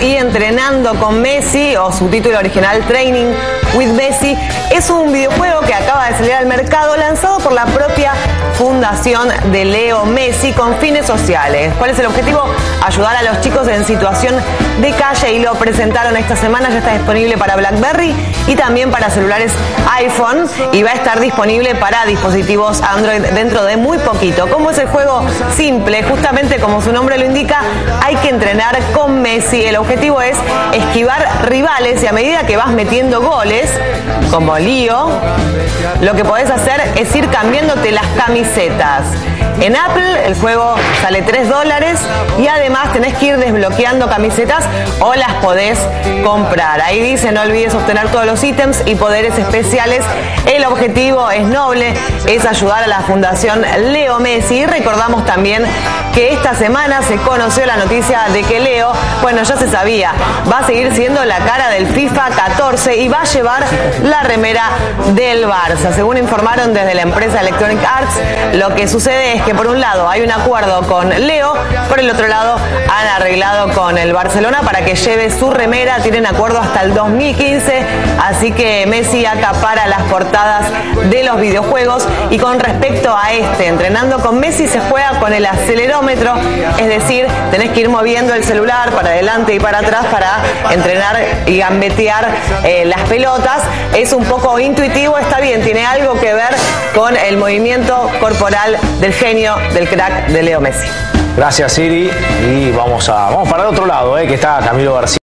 y entrenando con Messi, o su título original Training with Messi, es un videojuego que acaba de salir al mercado lanzado por la propia Fundación de Leo Messi con fines sociales. ¿Cuál es el objetivo? Ayudar a los chicos en situación de calle y lo presentaron esta semana, ya está disponible para BlackBerry y también para celulares iPhone y va a estar disponible para dispositivos Android dentro de muy poquito. ¿Cómo es el juego? Simple, justamente como su nombre lo indica, hay que entrenar con Messi. El objetivo es esquivar rivales y a medida que vas metiendo goles, como Lío, lo que podés hacer es ir cambiándote las camisetas. En Apple el juego sale 3 dólares y además tenés que ir desbloqueando camisetas o las podés comprar. Ahí dice no olvides obtener todos los ítems y poderes especiales. El objetivo es noble, es ayudar a la Fundación Leo Messi. Y recordamos también que esta semana se conoció la noticia de que Leo, bueno ya se sabía, va a seguir siendo la cara del FIFA 14 y va a llevar la remera del Barça. Según informaron desde la empresa Electronic Arts, lo que sucede es que por un lado hay un acuerdo con Leo, por el otro lado han arreglado con el Barcelona para que lleve su remera, tienen acuerdo hasta el 2015, así que Messi acapara las portadas de los videojuegos y con respecto a este, entrenando con Messi se juega con el acelerómetro, es decir, tenés que ir moviendo el celular para adelante y para atrás para entrenar y gambetear eh, las pelotas. Es un poco intuitivo, está bien, tiene algo con el movimiento corporal del genio, del crack de Leo Messi. Gracias, Siri. Y vamos, a, vamos para el otro lado, eh, que está Camilo García.